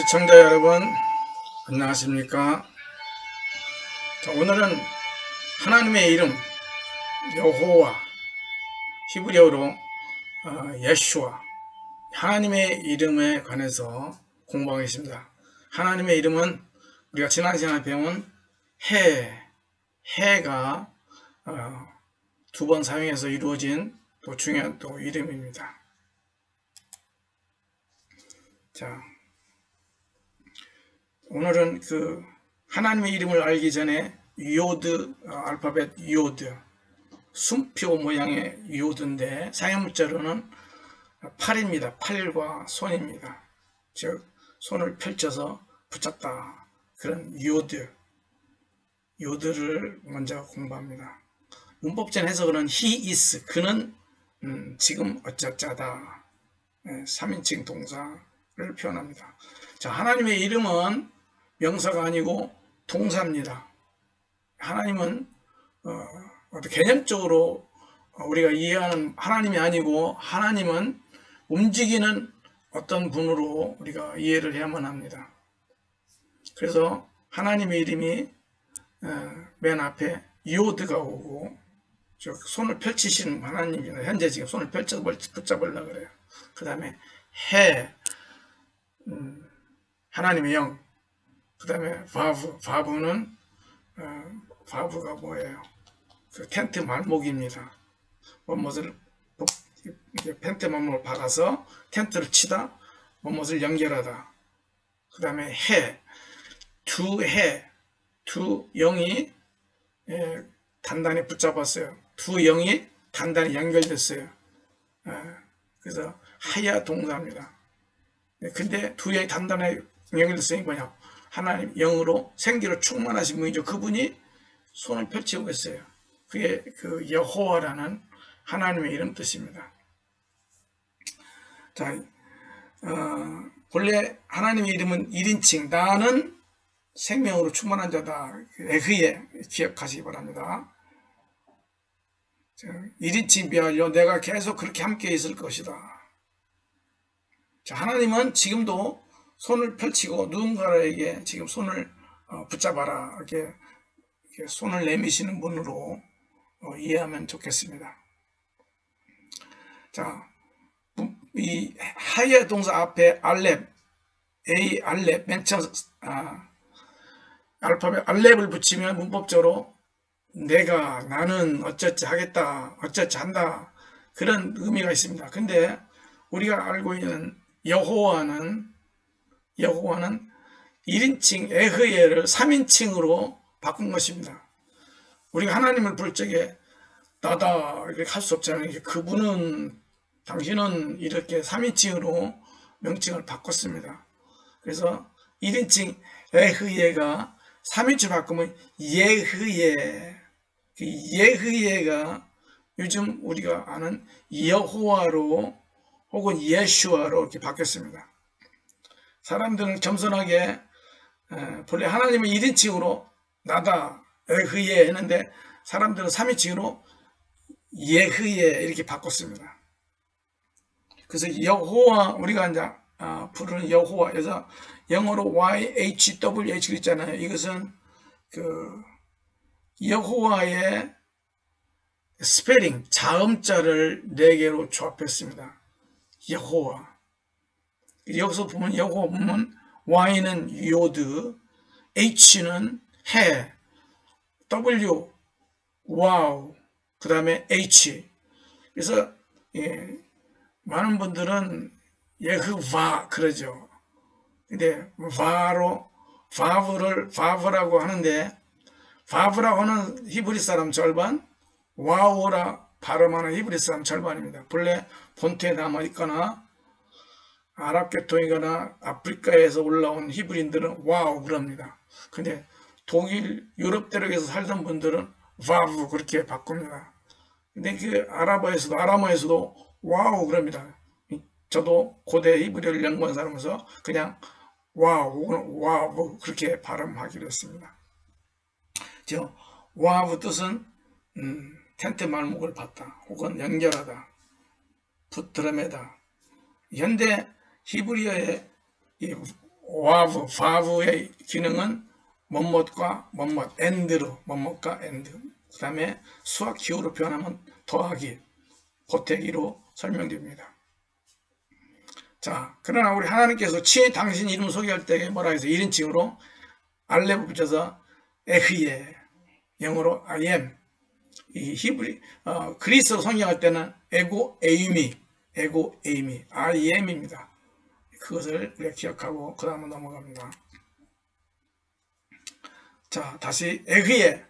시청자 여러분 안녕하십니까? 자, 오늘은 하나님의 이름 여호와 히브리어로 어, 예슈아 하나님의 이름에 관해서 공부하겠습니다. 하나님의 이름은 우리가 지난 시간에 배운 해 해가 어, 두번 사용해서 이루어진 또 중요한 또 이름입니다. 자 오늘은 그 하나님의 이름을 알기 전에 요드 어, 알파벳 요드 쉼표 모양의 요드인데 상형문자로는 팔입니다. 팔과 손입니다. 즉 손을 펼쳐서 붙였다. 그런 요드 요드를 먼저 공부합니다. 문법적 해석은 he is 그는 음, 지금 어쩌자다. 네, 3인칭 동사를 표현합니다. 자 하나님의 이름은 명사가 아니고 동사입니다. 하나님은 어, 개념적으로 우리가 이해하는 하나님이 아니고 하나님은 움직이는 어떤 분으로 우리가 이해를 해야만 합니다. 그래서 하나님의 이름이 어, 맨 앞에 요드가 오고 손을 펼치시는 하나님이나 현재 지금 손을 펼쳐 붙잡으려 그래요. 그 다음에 해 음, 하나님의 영 그 다음에 바브, 바브는 어, 바브가 뭐예요? 그 텐트 말목입니다. 원못을 텐트 말목을 박아서 텐트를 치다 원못을 연결하다. 그 다음에 해, 두 해, 두 영이 예, 단단히 붙잡았어요. 두 영이 단단히 연결됐어요. 예, 그래서 하야 동사입니다. 예, 근데 두 영이 단단히 연결됐으니 뭐냐? 하나님 영으로 생기로 충만하신 분이죠. 그분이 손을 펼치고 있어요. 그게 그 여호와라는 하나님의 이름 뜻입니다. 자, 어, 본래 하나님의 이름은 1인칭 나는 생명으로 충만한 자다. 에흐에 기억하시기 바랍니다. 1인칭 비하여 내가 계속 그렇게 함께 있을 것이다. 자, 하나님은 지금도 손을 펼치고 누군가에게 지금 손을 어, 붙잡아라 이렇게, 손을 내미시는 분으로 어, 이해하면 좋겠습니다. 자, 이 하야 동사 앞에 알렙, A 알렙, 맨 처음 아, 알파벳 알렙을 붙이면 문법적으로 내가 나는 어쩌지 하겠다, 어쩌지 한다 그런 의미가 있습니다. 근데 우리가 알고 있는 여호와는 여호와는 1인칭 에흐예를 3인칭으로 바꾼 것입니다. 우리가 하나님을 볼 적에 나다 이렇게 할 수 없잖아요. 그분은 당신은 이렇게 3인칭으로 명칭을 바꿨습니다. 그래서 1인칭 에흐예가 3인칭 바꾸면 예흐예 그 예흐예가 요즘 우리가 아는 여호와로 혹은 예슈아로 이렇게 바뀌었습니다. 사람들은 겸손하게 본래 하나님은 1인칭으로 나다 에흐예 했는데 사람들은 3인칭으로 예흐예 이렇게 바꿨습니다. 그래서 여호와 우리가 이제 아, 부르는 여호와 그래서 영어로 YHWH 있잖아요. 이것은 그 여호와의 스페링 자음자를 4개로 조합했습니다. 여호와 여기서 보면 여호와 보면 Y는 요드, H는 헤, W, 와우, 그 다음에 H. 그래서 예, 많은 분들은 예흐바 그러죠. 근데 바로 바브를 바브라고 하는데 바브라고 하는 히브리 사람 절반, 와우라 발음하는 히브리 사람 절반입니다. 본래 본토에 남아 있거나 아랍 계통이거나 아프리카에서 올라온 히브리인들은 와우 그럽니다. 근데 독일 유럽 대륙에서 살던 분들은 와우 그렇게 바꿉니다. 근데 그 아랍어에서도 아람어에서도 와우 그럽니다. 저도 고대 히브리어를 연구한 사람으로서 그냥 와우 와우 그렇게 발음하기로 했습니다. 저 와우 뜻은 음, 텐트 말목을 박다 혹은 연결하다 붙들어매다 현대 히브리어의 와브, 바브의 기능은 뭐뭣과 뭐뭣, and로, 뭐뭣과 and. 그 다음에 수학 기호로 표현하면 더하기, 보태기로 설명됩니다. 자, 그러나 우리 하나님께서 친히 당신 이름 소개할 때 뭐라 해서 1인칭으로 알레브 붙여서 에흐예, 영어로 I am. 이 히브리, 어, 그리스로 성경할 때는 에고 에이미, 에고 에이미, I am입니다. 그것을 우리가 기억하고 그 다음으로 넘어갑니다. 자, 다시 에그에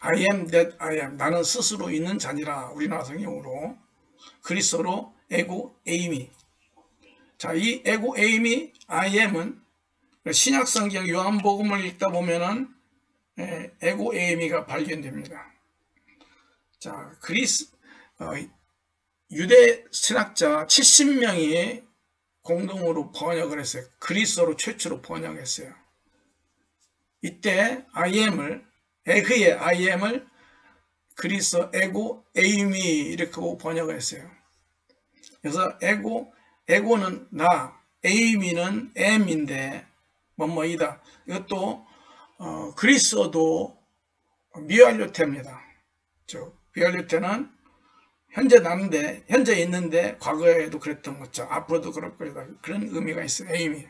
I am that I am. 나는 스스로 있는 자니라. 우리나라 성경으로. 그리스어로 에고 에이미. 자, 이 에고 에이미 I am은 신약 성경 요한복음을 읽다 보면은 에고 에이미가 발견됩니다. 자, 그리스 어, 유대 신학자 70명이 공동으로 번역을 했어요. 그리스어로 최초로 번역했어요. 이때 I am을 에그의 I am을 그리스어 에고 에이미 이렇게 번역을 했어요. 그래서 에고 에고는 나, 에이미는 M인데 뭐뭐이다. 이것도 어, 그리스어도 미완료태입니다. 저 미완료태는 현재 나는데 현재 있는데 과거에도 그랬던 것죠. 앞으로도 그럴 거다. 그런 의미가 있어요. 에이미.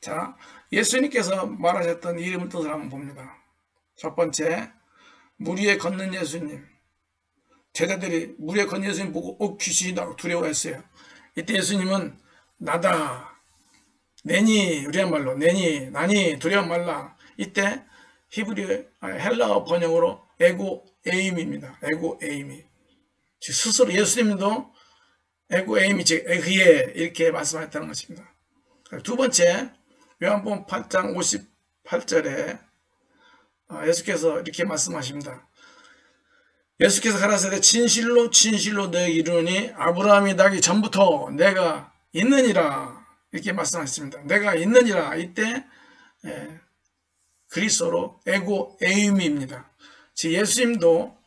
자, 예수님께서 말하셨던 이름을 뜻을 한번 봅니다. 첫 번째, 물 위에 걷는 예수님. 제자들이 물 위에 걷는 예수님 보고 어 귀신이다 두려워했어요. 이때 예수님은 나다. 내니 우리의 말로 내니 나니 두려워 말라. 이때 히브리 아, 헬라어 번역으로 에고 에임입니다. 에고 에임이. 스스로 예수님도 에고 에임이 즉 에그에 이렇게 말씀하셨다는 것입니다. 두 번째 요한복음 8장 58절에 어, 예수께서 이렇게 말씀하십니다. 예수께서 가라사대 진실로 진실로 너에게 이르니 아브라함이 나기 전부터 내가 있느니라 이렇게 말씀하셨습니다. 내가 있느니라 이때 예, 그리스어로 에고 에임입니다. 예수님도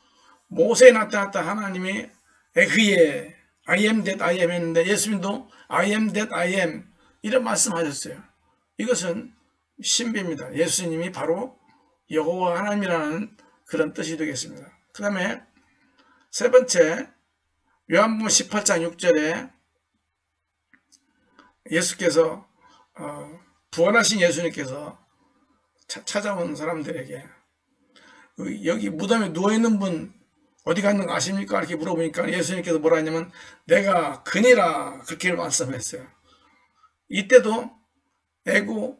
모세에 나타났다 하나님이 에그에 I am that I am 했는데 예수님도 I am that I am 이런 말씀하셨어요. 이것은 신비입니다. 예수님이 바로 여호와 하나님이라는 그런 뜻이 되겠습니다. 그 다음에 세 번째 요한복음 18장 6절에 예수께서 어, 부활하신 예수님께서 찾아온 사람들에게 그 여기 무덤에 누워있는 분 어디 갔는가 아십니까? 이렇게 물어보니까 예수님께서 뭐라 했냐면 내가 그니라 그렇게 말씀했어요. 이때도 에고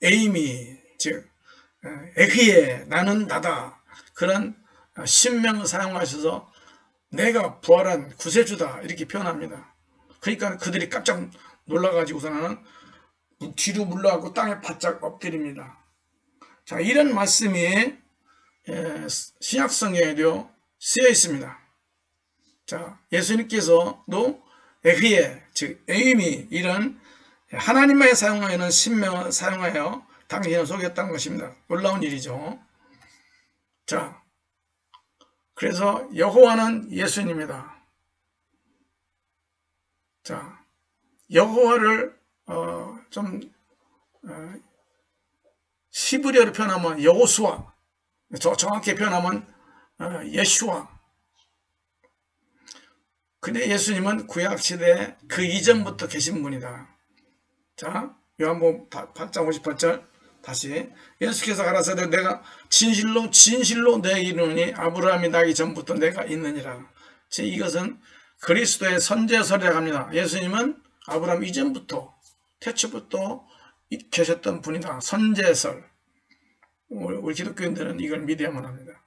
에이미 즉 에그에 나는 나다 그런 신명을 사용하셔서 내가 부활한 구세주다 이렇게 표현합니다. 그러니까 그들이 깜짝 놀라가지고서는 뒤로 물러가고 땅에 바짝 엎드립니다. 자 이런 말씀이 신약성경에도 쓰여 있습니다. 자 예수님께서도 에그에 즉 에임이 이런 하나님만 사용하여는 신명을 사용하여 당신을 속였다는 것입니다. 놀라운 일이죠. 자, 그래서 여호와는 예수님이다. 자, 여호와를 어, 좀 어, 시브리어로 표현하면 여호수아, 저 정확히 표현하면 어, 예슈아. 근데 예수님은 구약 시대 그 이전부터 계신 분이다. 자, 요한복음 8장 58절 다시 예수께서 가라사대 내가 진실로 진실로 내 이르니 아브라함이 나기 전부터 내가 있느니라. 제 이것은 그리스도의 선제설이라고 합니다. 예수님은 아브라함 이전부터 태초부터 계셨던 분이다. 선제설. 우리 기독교인들은 이걸 믿어야만 합니다.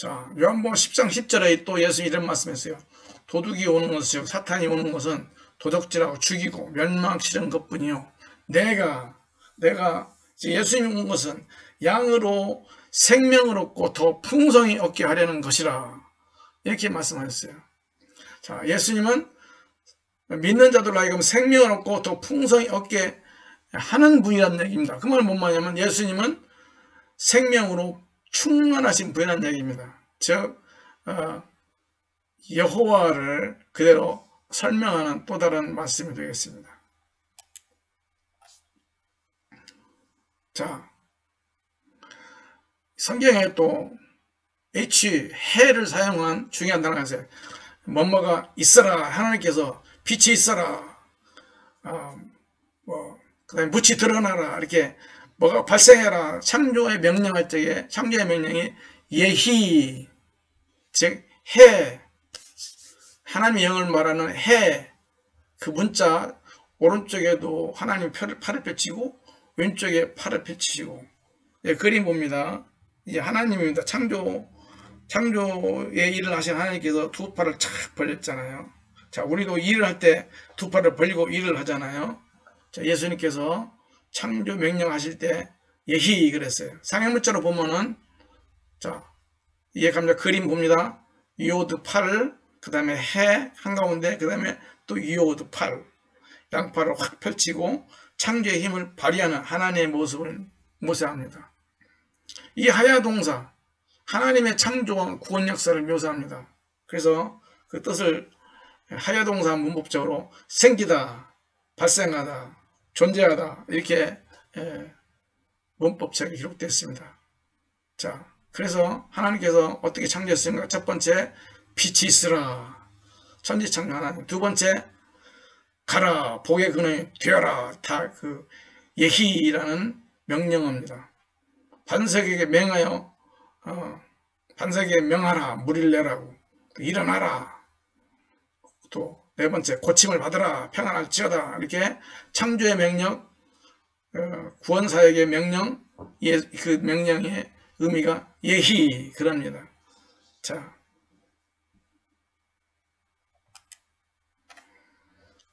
자, 요한복음 10장 10절에 또 예수 이런 말씀했어요. 도둑이 오는 것은 사탄이 오는 것은 도둑질하고 죽이고 멸망치는 것뿐이요. 내가 내가 예수님이 온 것은 양으로 생명을 얻고 더 풍성히 얻게 하려는 것이라 이렇게 말씀하셨어요. 자, 예수님은 믿는 자들 하여금 생명을 얻고 더 풍성히 얻게 하는 분이라는 얘기입니다. 그 말은 뭔 말이냐면 예수님은 생명으로 충만하신 분이라는 얘기입니다. 즉 어, 여호와를 그대로 설명하는 또 다른 말씀이 되겠습니다. 자, 성경에 또 H, 해를 사용한 중요한 단어가 있어요. 뭐뭐가 있어라. 하나님께서 빛이 있어라. 어, 뭐, 그 다음에 무치 드러나라. 이렇게 뭐가 발생해라. 창조의 명령할 적에 창조의 명령이 예희, 즉, 해. 하나님의 영을 말하는 해. 그 문자 오른쪽에도 하나님 팔을 펼치고 왼쪽에 팔을 펼치시고 예, 그림 봅니다. 이제 하나님입니다. 창조 창조의 일을 하신 하나님께서 두 팔을 착 벌렸잖아요. 자, 우리도 일을 할 때 두 팔을 벌리고 일을 하잖아요. 자, 예수님께서 창조 명령하실 때 예희 그랬어요. 상해문자로 보면은 자, 이해 감자 그림 봅니다. 이오드 팔, 그 다음에 해 한가운데, 그 다음에 또 이오드 팔. 양팔을 확 펼치고 창조의 힘을 발휘하는 하나님의 모습을 모세합니다. 이 하야 동사, 하나님의 창조와 구원 역사를 묘사합니다. 그래서 그 뜻을 하야 동사 문법적으로 생기다, 발생하다, 존재하다 이렇게 문법책에 기록되어 있습니다. 자, 그래서 하나님께서 어떻게 창조했습니까? 첫 번째, 빛이 있으라. 천지 창조 하나님. 두 번째, 가라 복의 근원이 되어라 다 그 예희라는 명령어입니다. 반석에게 명하여 어, 반석에게 명하라 물을 내라고 일어나라 또 네 번째 고침을 받으라 평안할지어다. 이렇게 창조의 명령 어, 구원사에게 명령 예, 그 명령의 의미가 예희 그럽니다. 자.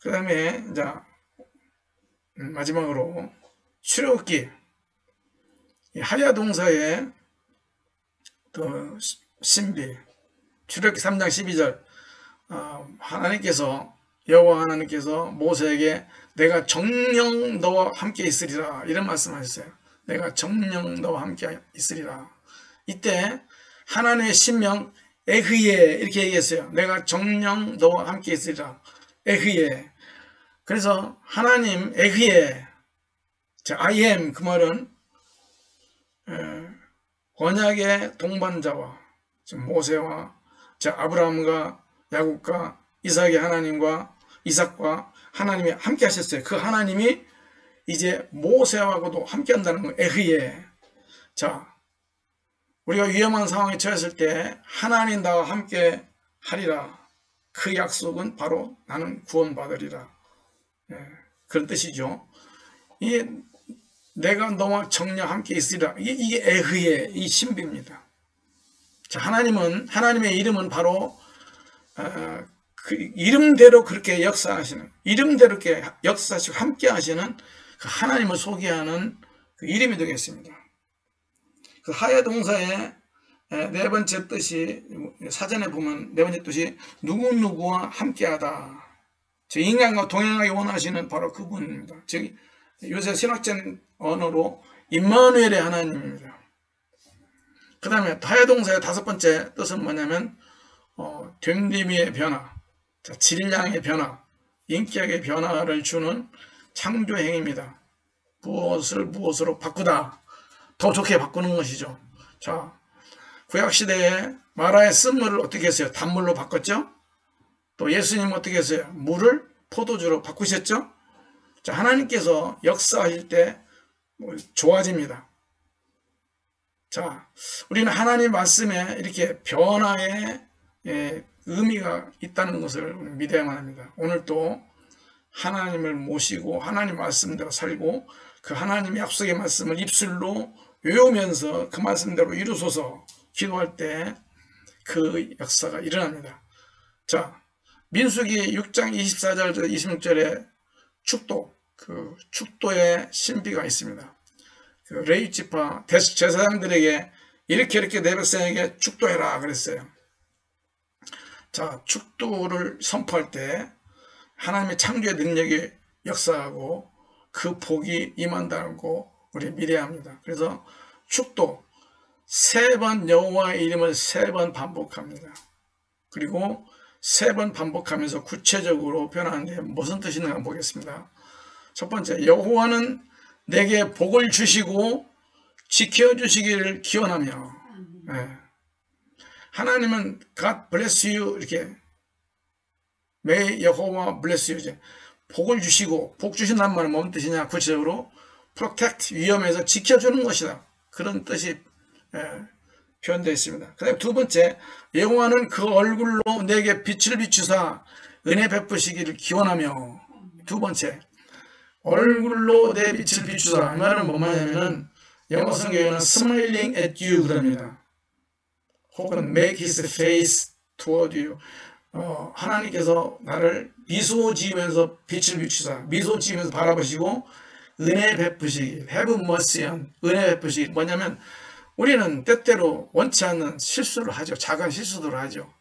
그 다음에 이제 음, 마지막으로 출애굽기. 하야 동사의 또 신비 출애굽기 3장 12절. 어, 하나님께서 여호와 하나님께서 모세에게 내가 정령 너와 함께 있으리라 이런 말씀하셨어요. 내가 정령 너와 함께 있으리라. 이때 하나님의 신명 에흐예 이렇게 얘기했어요. 내가 정령 너와 함께 있으리라. 에흐예 그래서 하나님 에그에 I am 그 말은 언약의 동반자와 모세와 아브라함과 야곱과 이삭의 하나님과 이삭과 하나님이 함께 하셨어요. 그 하나님이 이제 모세하고도 함께 한다는 거예요. 에흐에. 자, 우리가 위험한 상황에 처했을 때 하나님 나와 함께 하리라. 그 약속은 바로 나는 구원받으리라. 예, 그런 뜻이죠. 이 내가 너와 정녕 함께 있으리라. 이게, 이게 에흐의 이 신비입니다. 자, 하나님은 하나님의 이름은 바로 어, 그 이름대로 그렇게 역사하시는 이름대로 이렇게 역사하시고 함께 하시는 그 하나님을 소개하는 그 이름이 되겠습니다. 그 하야 동사의 네 번째 뜻이 사전에 보면 네 번째 뜻이 누구누구와 함께하다. 저 인간과 동행하기 원하시는 바로 그분입니다. 즉 요새 신학적 언어로 임마누엘의 하나님입니다. 그 다음에 다해동사의 다섯 번째 뜻은 뭐냐면 어, 됨됨이의 변화, 자, 질량의 변화, 인격의 변화를 주는 창조행입니다. 무엇을 무엇으로 바꾸다, 더 좋게 바꾸는 것이죠. 자, 구약시대에 마라의 쓴물을 어떻게 했어요? 단물로 바꿨죠? 또 예수님 어떻게 했어요? 물을 포도주로 바꾸셨죠? 자, 하나님께서 역사하실 때뭐 좋아집니다. 자, 우리는 하나님 말씀에 이렇게 변화의 예, 의미가 있다는 것을 믿어야만 합니다. 오늘도 하나님을 모시고 하나님 말씀대로 살고 그 하나님의 약속의 말씀을 입술로 외우면서 그 말씀대로 이루소서 기도할 때 그 역사가 일어납니다. 자, 민수기 6장 24절 26절에 축도 그 축도의 신비가 있습니다. 그 레이 지파 제사장들에게 이렇게 이렇게 내 백성에게 축도해라 그랬어요. 자 축도를 선포할 때 하나님의 창조의 능력이 역사하고 그 복이 임한다고 우리 믿어야 합니다. 그래서 축도 세 번 여호와의 이름을 세 번 반복합니다. 그리고 세 번 반복하면서 구체적으로 표현하는데 무슨 뜻이 있는가 보겠습니다. 첫 번째, 여호와는 내게 복을 주시고 지켜주시기를 기원하며 예. 하나님은 God bless you 이렇게. May 여호와 bless you 이제. 복을 주시고 복 주신다는 말은 뭔 뜻이냐? 구체적으로 protect 위험에서 지켜주는 것이다. 그런 뜻이 예, 표현되어 있습니다. 그 다음 두 번째 여호와는 그 얼굴로 내게 빛을 비추사 은혜 베푸시기를 기원하며 두 번째 얼굴로 내 빛을 비추사. 이 말은 뭐냐 하면은 영어 성경에는 smiling at you 그럽니다. 혹은 make his face toward you 어, 하나님께서 나를 미소 지으면서 빛을 비추사 미소 지으면서 바라보시고 은혜 베푸시기 have mercy on 은혜 베푸시기 뭐냐면 우리는 때때로 원치 않는 실수를 하죠. 작은 실수들을 하죠.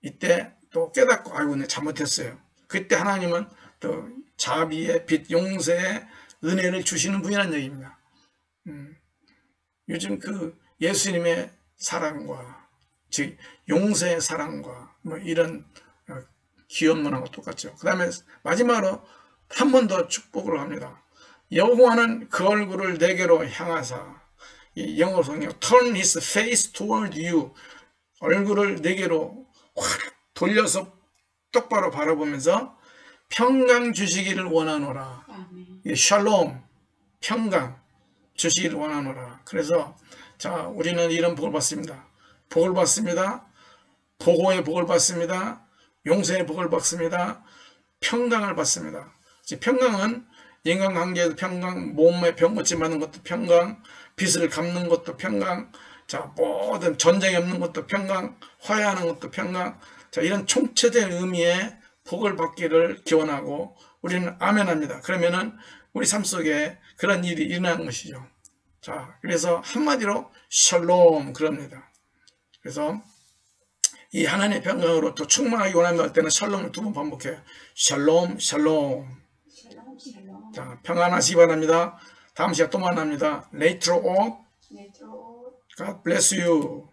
이때 또 깨닫고 아이고 내 잘못했어요. 그때 하나님은 또 자비의 빛 용서의 은혜를 주시는 분이라는 얘기입니다. 음, 요즘 그 예수님의 사랑과 즉 용서의 사랑과 뭐 이런 어, 기업 문화가 똑같죠. 그 다음에 마지막으로 한 번 더 축복을 합니다. 여호와는 그 얼굴을 내게로 향하사 이 영어 성경 turn his face toward you 얼굴을 내게로 확 돌려서 똑바로 바라보면서 평강 주시기를 원하노라. 이 샬롬 평강 주시기를 원하노라. 그래서 자 우리는 이런 복을 받습니다. 복을 받습니다. 보고의 복을 받습니다. 용서의 복을 받습니다. 평강을 받습니다. 평강은 인간관계에도 평강, 몸에 병 고치 받는 것도 평강, 빚을 갚는 것도 평강, 자 모든 전쟁이 없는 것도 평강, 화해하는 것도 평강, 자 이런 총체적인 의미의 복을 받기를 기원하고 우리는 아멘합니다. 그러면은 우리 삶 속에 그런 일이 일어나는 것이죠. 자 그래서 한마디로 샬롬 그럽니다. 그래서 이 하나님의 평강으로 또 충만하기 원하는 때는 샬롬을 두 번 반복해요. 샬롬, 샬롬. 자, 평안하시기 바랍니다. 다음 시간 또 만납니다. Later on, God bless you.